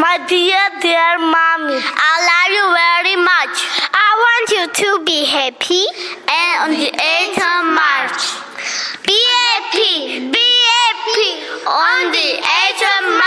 My dear, dear mommy, I love you very much. I want you to be happy. And on the 8th of March, Be happy. be happy on the 8th of March.